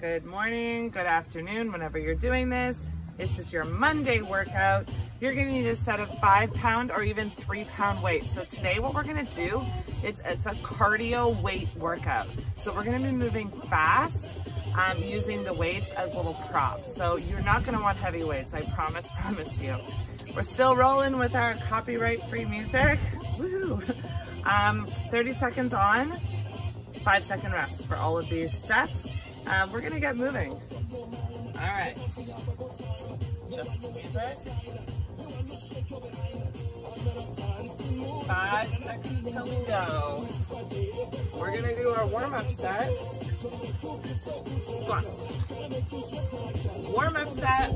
Good morning, good afternoon, whenever you're doing this. This is your Monday workout. You're gonna need a set of five pound or even three pound weights. So today what we're gonna do, it's, it's a cardio weight workout. So we're gonna be moving fast um, using the weights as little props. So you're not gonna want heavy weights, I promise, promise you. We're still rolling with our copyright free music. Woohoo! Um, 30 seconds on, five second rest for all of these sets. Um, we're gonna get moving. All right, just the music. Five seconds till we go. We're gonna do our warm-up set. Squats. Warm-up set.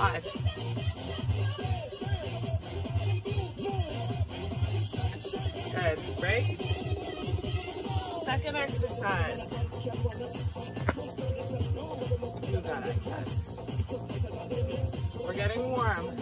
Five. Good, break. Second exercise. You got it, yes. We're getting warm.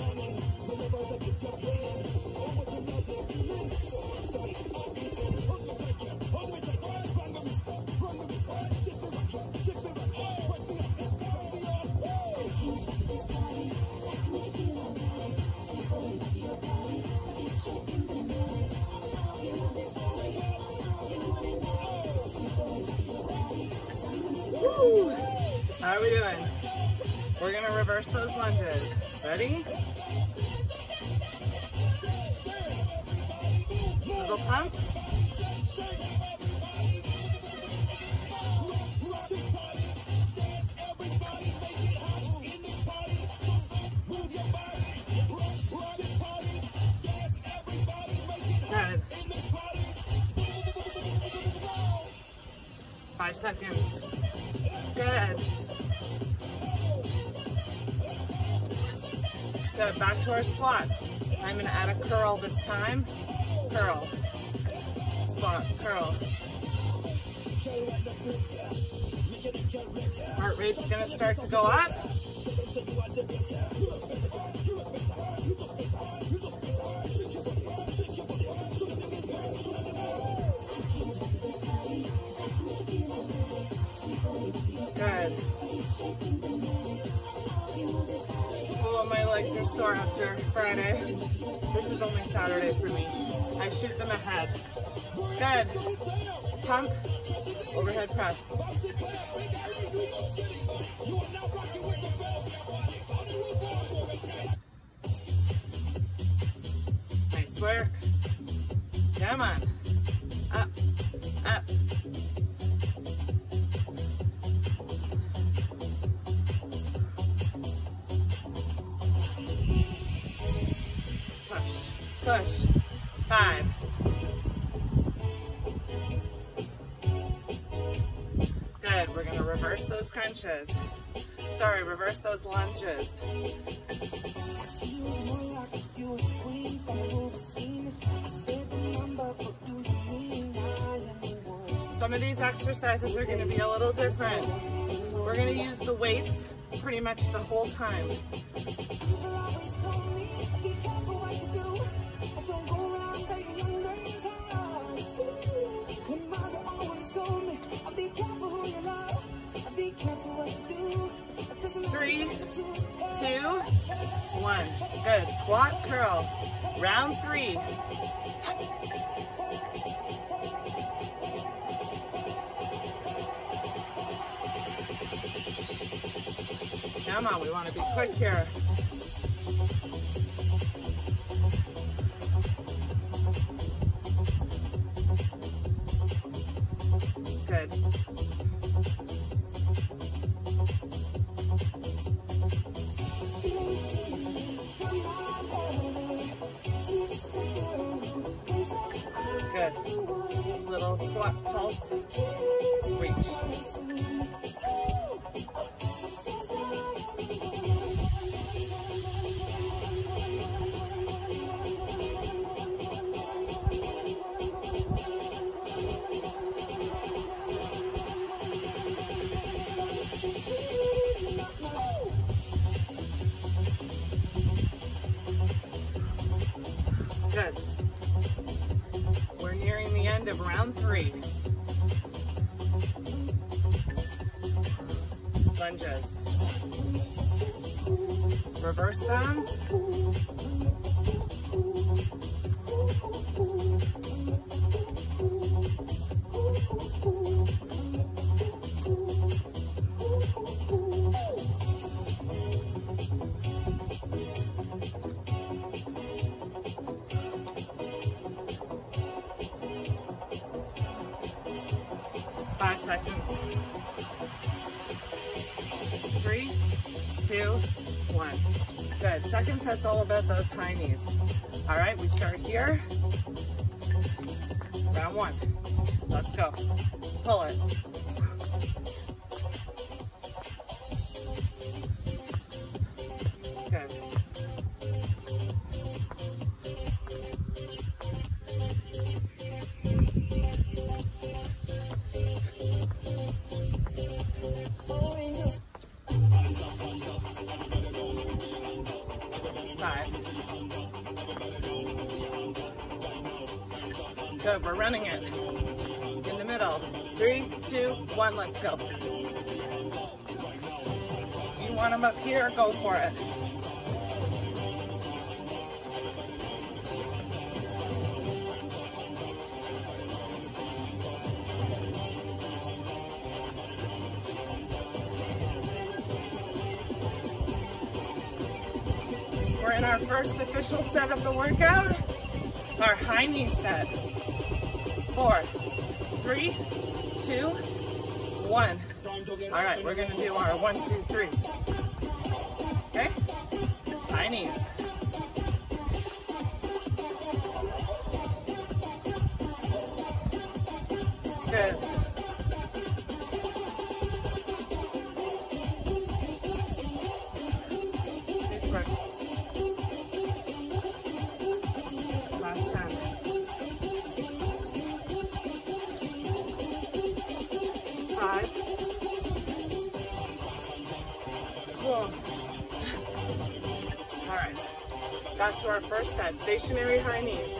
How are we doing? We're gonna reverse those lunges. Ready? Time. Curl. Squat, curl. Heart rate's gonna start to go up. Friday. This is only Saturday for me. I shoot them ahead. Good. Pump. Overhead press. Nice work. Come on. Up. Up. Push. Five. Good, we're gonna reverse those crunches. Sorry, reverse those lunges. Some of these exercises are gonna be a little different. We're gonna use the weights pretty much the whole time. Two, one. Good. Squat, curl. Round three. Come on, we want to be quick here. Good. Two, one. Good. Second set's all about those high knees. All right, we start here. Round one. Let's go. Pull it. One, let's go. You want them up here, go for it. We're in our first official set of the workout, our high knee set. Four, three, two, one. All right, we're gonna do our one, two, three. Okay? High knees. Good. This one. Our first set. Stationary high knees.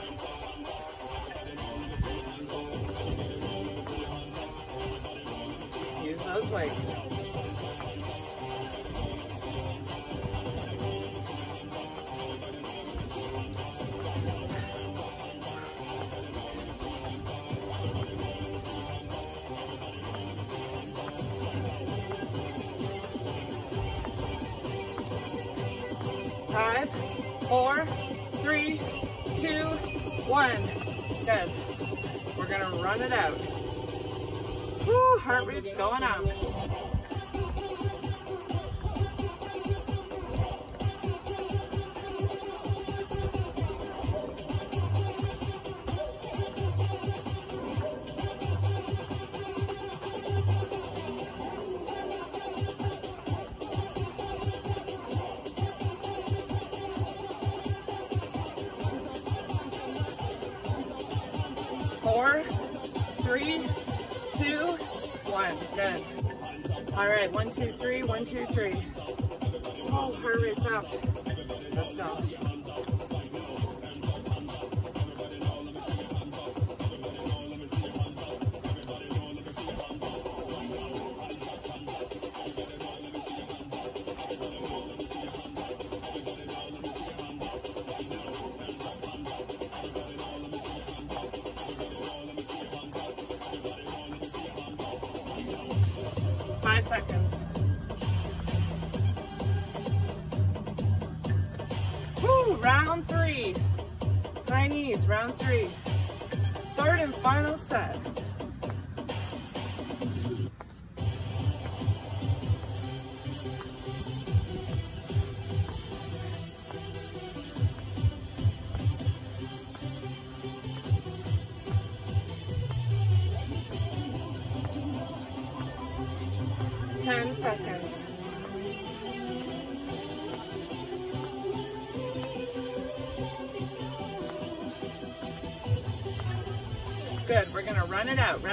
All right, one, two, three, one, two, three. Oh, heart rate's up. Let's go.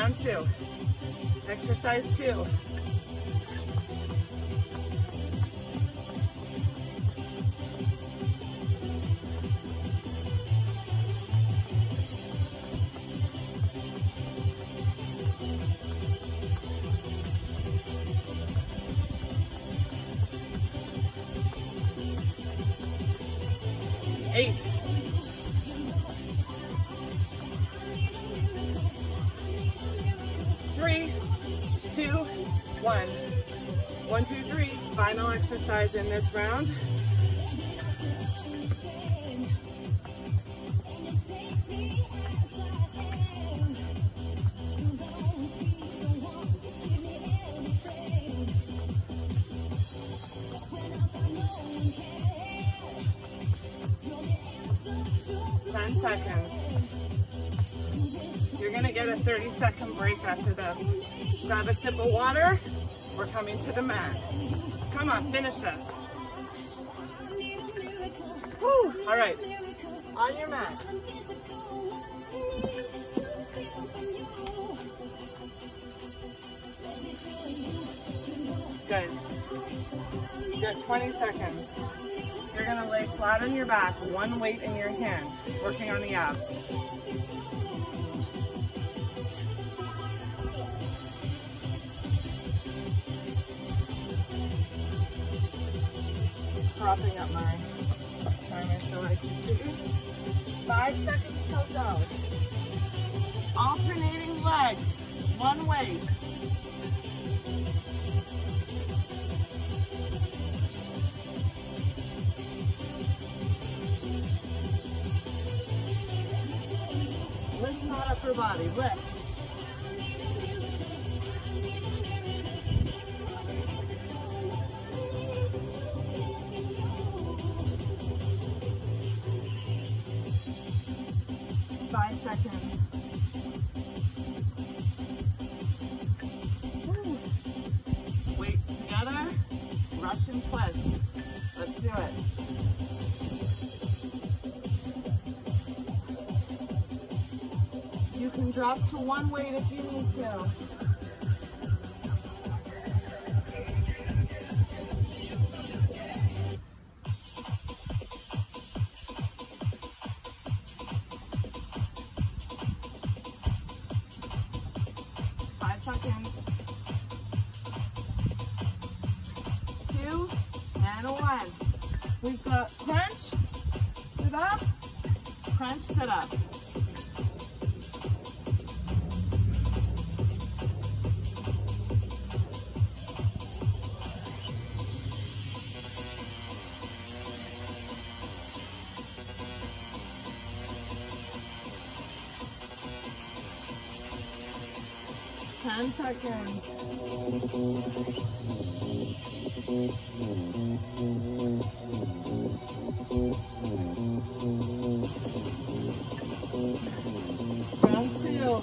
Round two. Exercise two. Eight. Final exercise in this round. Finish this. All right, on your mat. Good. You got 20 seconds. You're gonna lay flat on your back, one weight in your hand, working on the abs. Propping up my, sorry, my stomach. Five seconds till go. Alternating legs, one way. Lift not upper body, lift. One weight if you 10 seconds. Round two.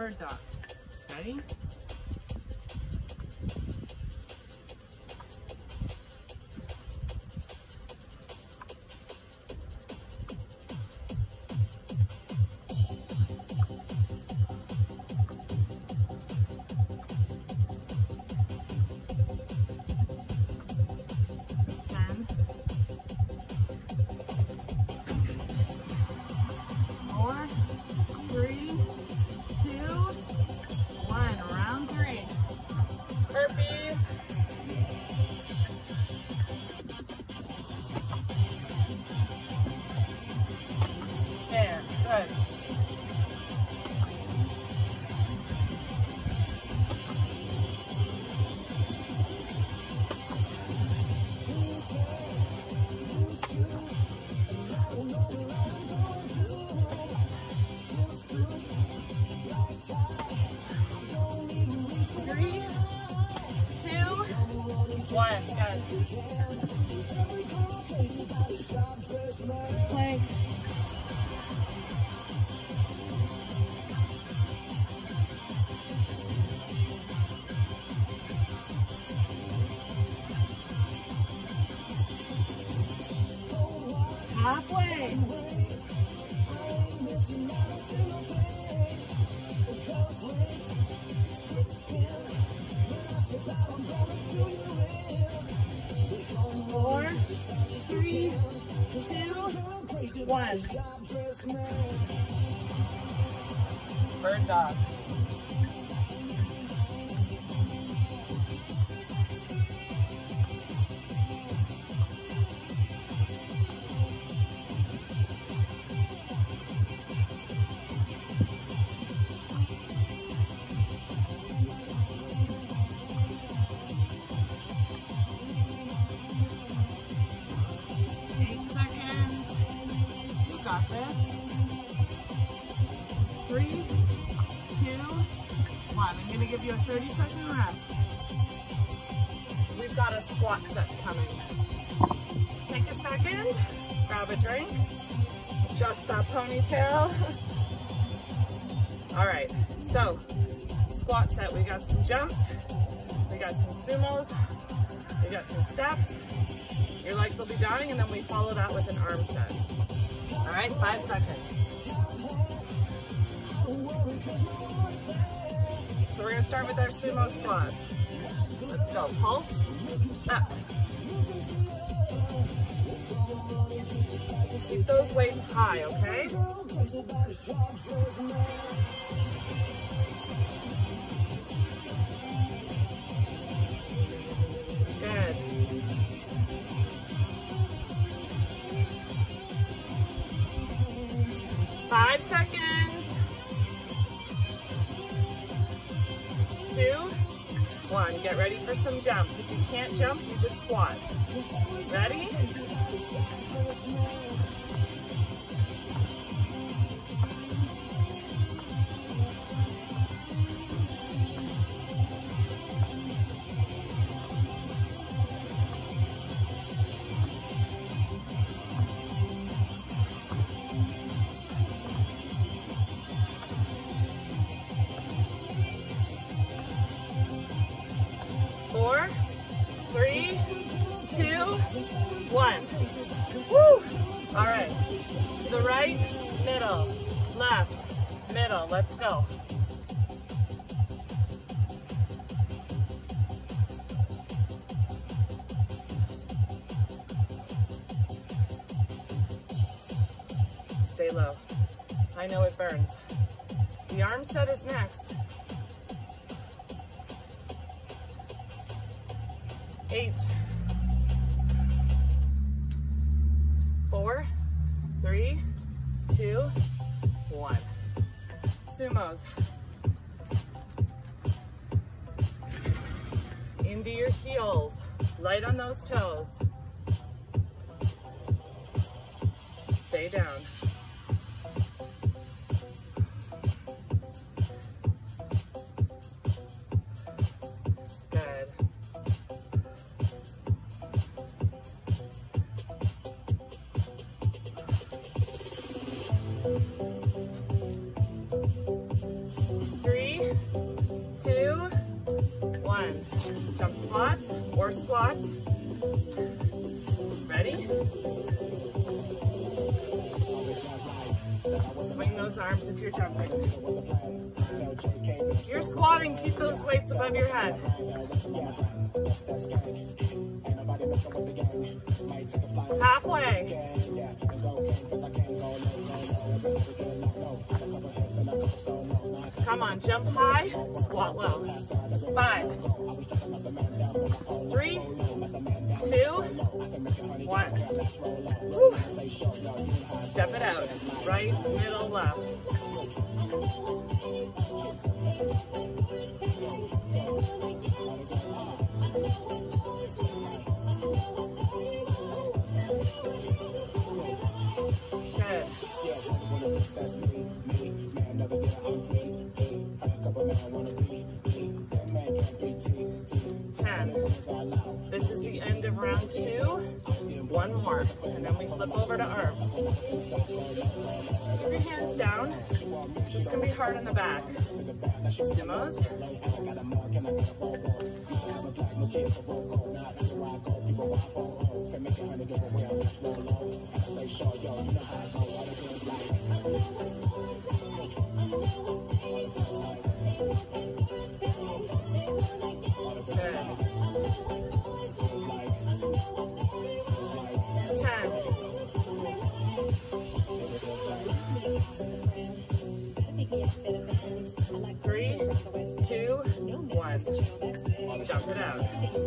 Bird dog. Got this. Three, two, one. I'm gonna give you a 30 second rest. We've got a squat set coming. Take a second, grab a drink, adjust that ponytail. All right, so squat set. We got some jumps, we got some sumos, we got some steps. Your legs will be down and then we follow that with an arm set. All right, five seconds. So we're gonna start with our sumo squat. Let's go, pulse, up. Keep those weights high, okay? Five seconds. Two, one. Get ready for some jumps. If you can't jump, you just squat. Ready? Or squats. Ready? Swing those arms if you're jumping. You're squatting, keep those weights above your head. Halfway. Come on, jump high, squat low. Five, three, two, one. Step it out. Right, middle, left. Two. One more, and then we flip over to arms. Keep your hands down. It's gonna be hard in the back. Sumos.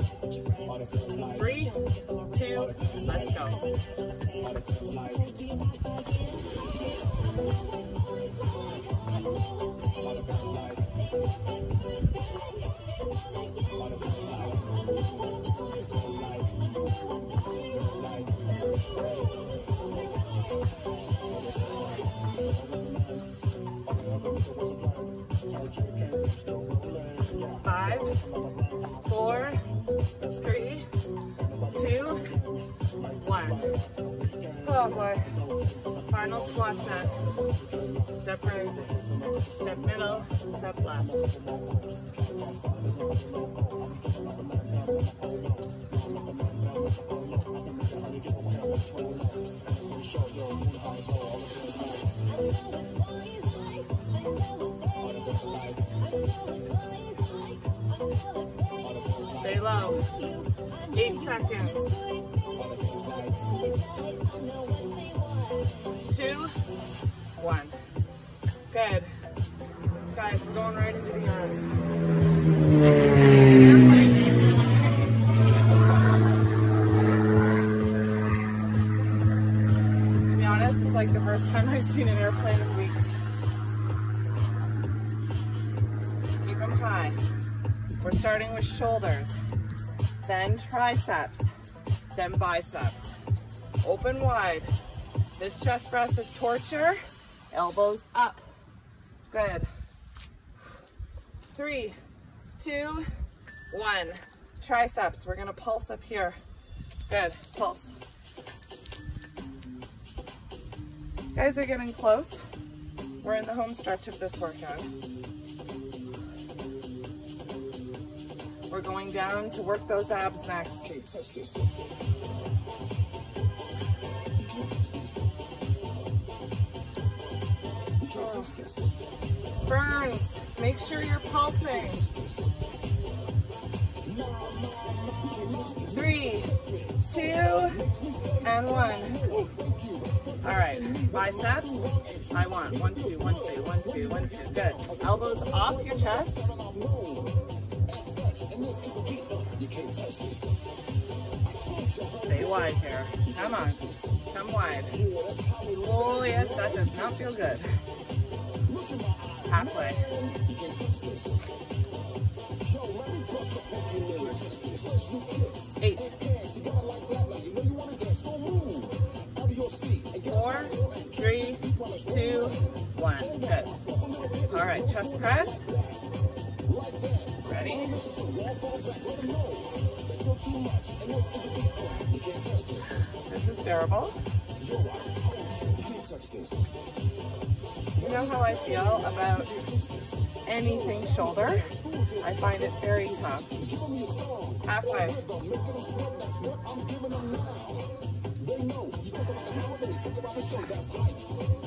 Out. Three, two, seen an airplane in weeks. Keep them high. We're starting with shoulders, then triceps, then biceps. Open wide. This chest press is torture. Elbows up. Good. Three, two, one. Triceps. We're going to pulse up here. Good. Pulse. Guys are getting close. We're in the home stretch of this workout. We're going down to work those abs next. Burns, make sure you're pulsing. Three, two, and one. All right, biceps. I want one, two, one, two, one, two, one, two. Good. Elbows off your chest. Stay wide here. Come on. Come wide. Oh, yes, that does not feel good. Halfway. Eight. Four, three, two, one. Good. All right, chest press. Ready? This is terrible. You know how I feel about anything shoulder? I find it very tough. Halfway.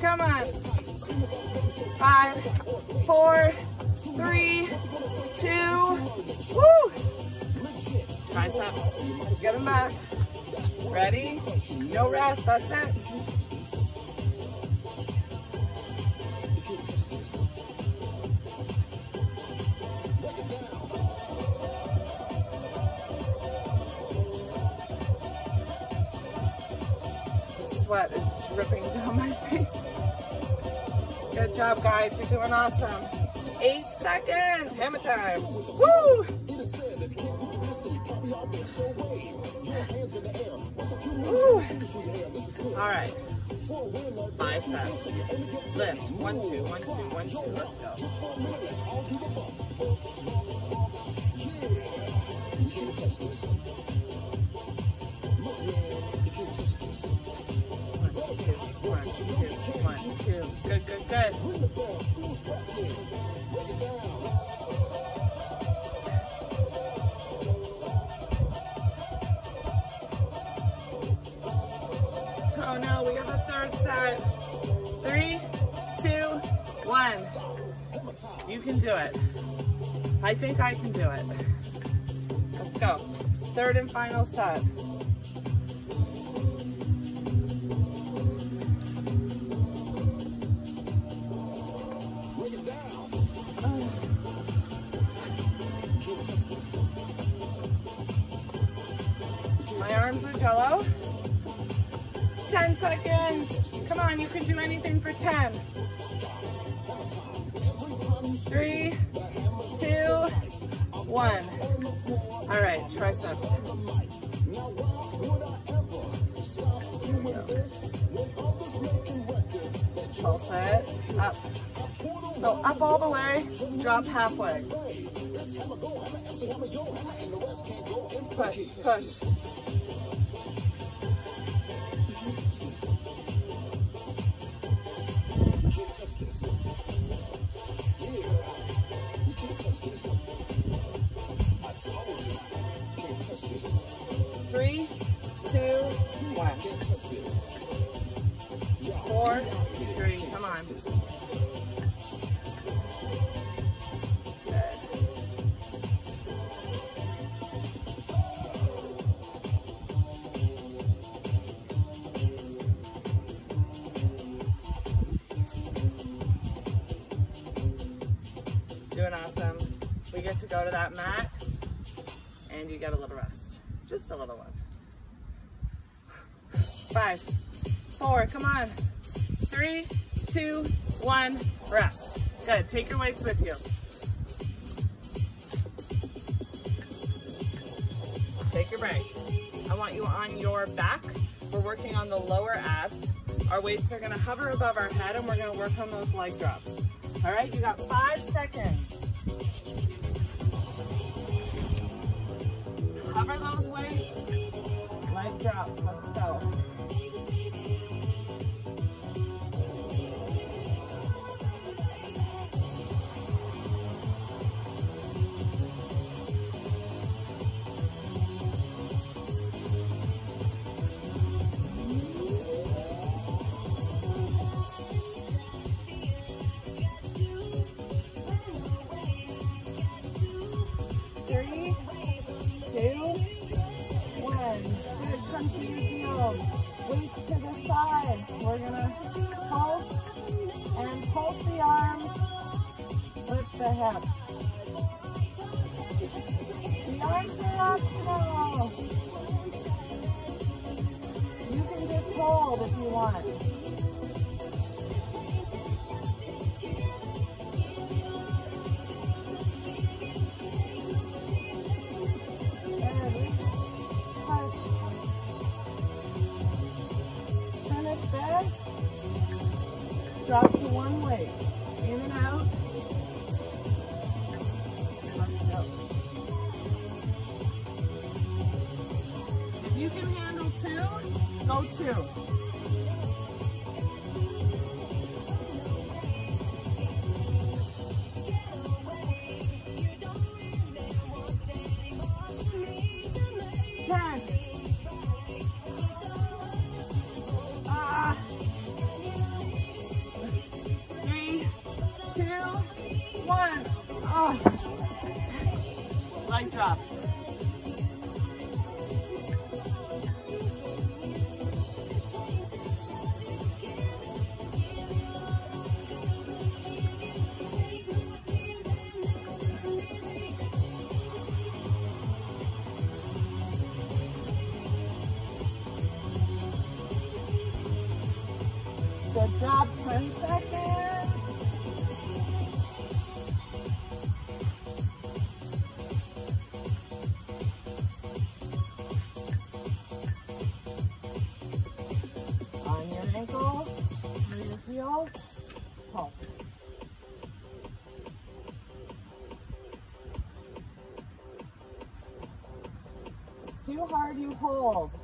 Come on. Five, four, three, two, woo! Triceps. Get them back. Ready? No rest, that's it. Sweat is dripping down my face. Good job, guys. You're doing awesome. Eight seconds. Hammer time. Woo! Woo! All right. Biceps. Lift. One, two, one, two, one, two. Let's go. Oh no, we have a third set. Three, two, one. You can do it. I think I can do it. Let's go. Third and final set. Arms 10 seconds. Come on, you can do anything for 10. Three, two, one. All right, triceps. Pulse it, up. So up all the way, drop halfway. Push, push. Good, take your weights with you. Take your break. I want you on your back. We're working on the lower abs. Our weights are gonna hover above our head and we're gonna work on those leg drops. All right, you got five seconds. Hard,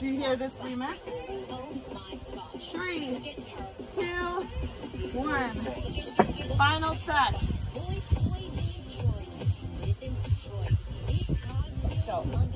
Do you hear this remix? Three, two, one. Final set. Go.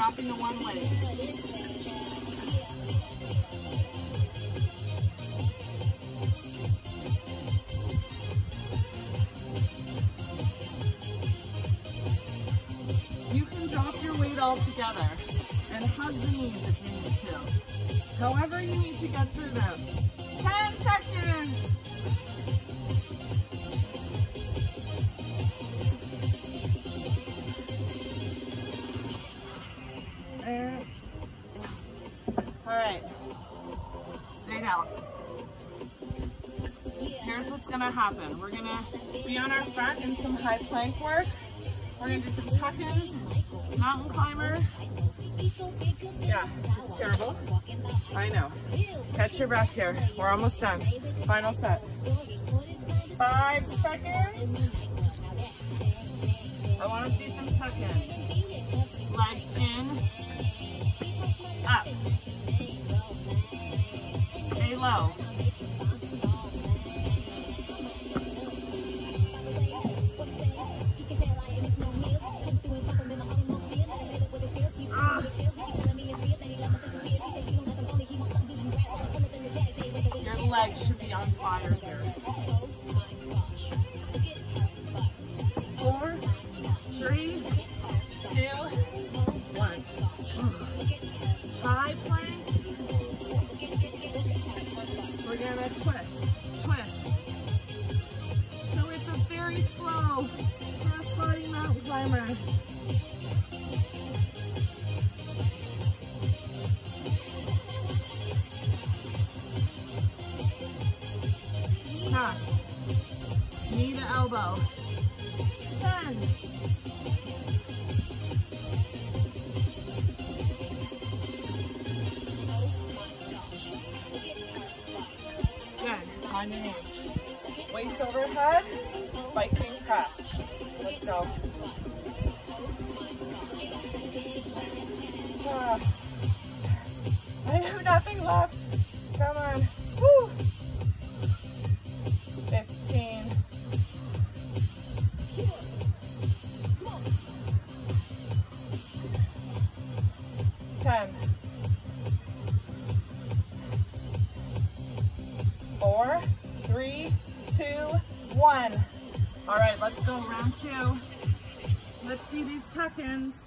Dropping the one leg. You can drop your weight all together and hug the knees if you need to. However you need to get through this. 10 seconds. Happen. We're gonna be on our front in some high plank work. We're gonna do some tuck-ins, mountain climber. Yeah, it's terrible. I know. Catch your breath here. We're almost done. Final set. Five seconds. I want to see some tuck-ins. Legs in.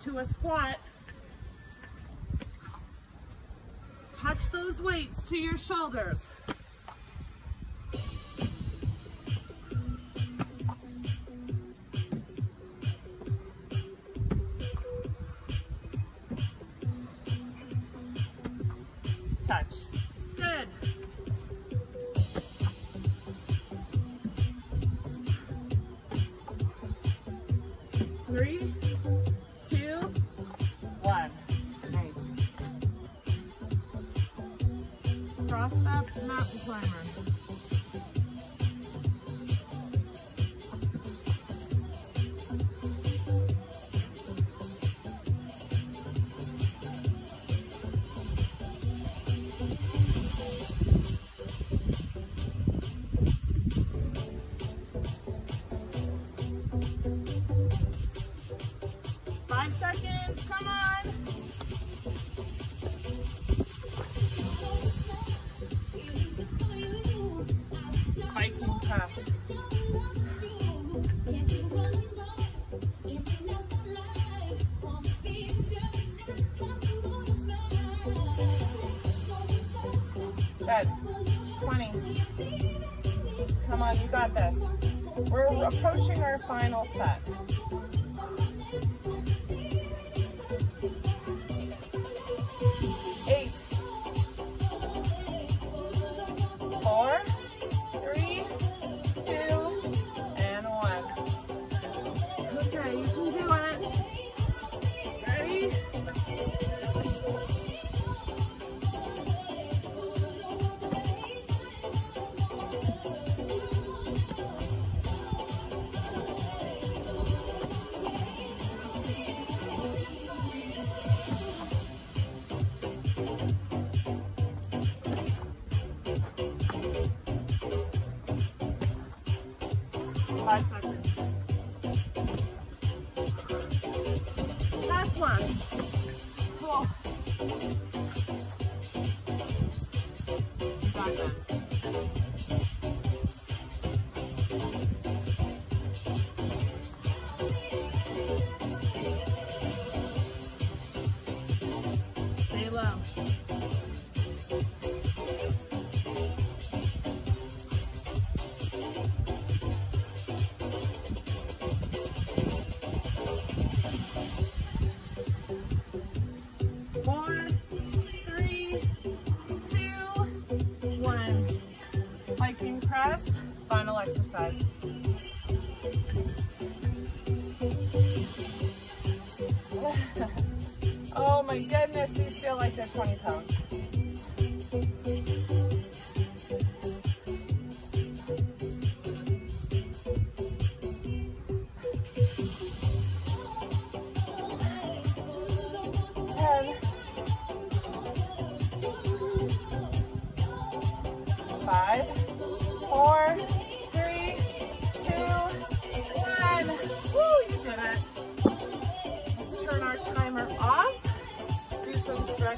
To a squat. Touch those weights to your shoulders. touch.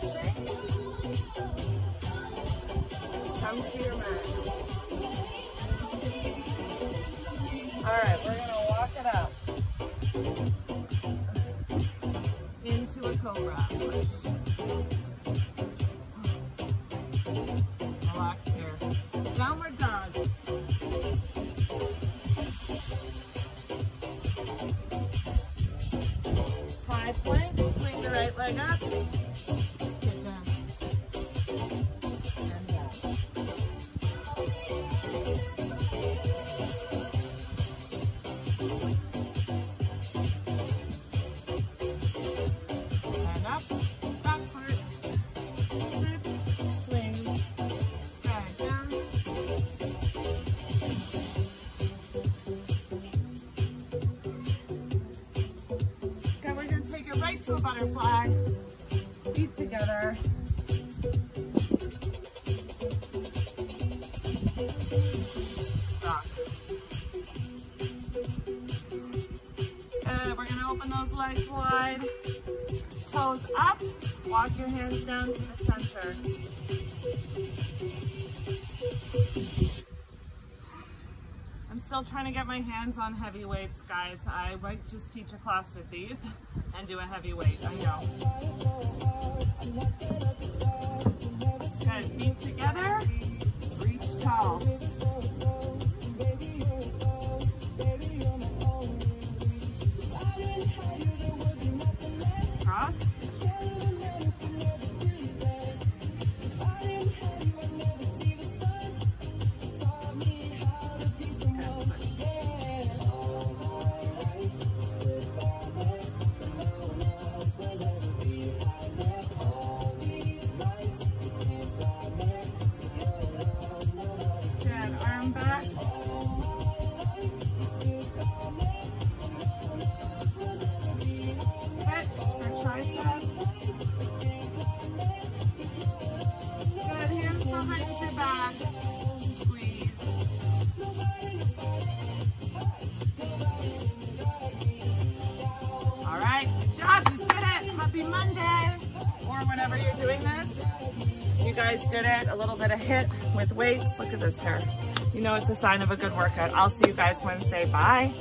Come to your mind. wide, toes up, walk your hands down to the center. I'm still trying to get my hands on heavy weights, guys. I might just teach a class with these and do a heavy weight, I know. Good, feet together, reach tall. Did it. A little bit of HIIT with weights. Look at this hair. You know it's a sign of a good workout. I'll see you guys Wednesday. Bye.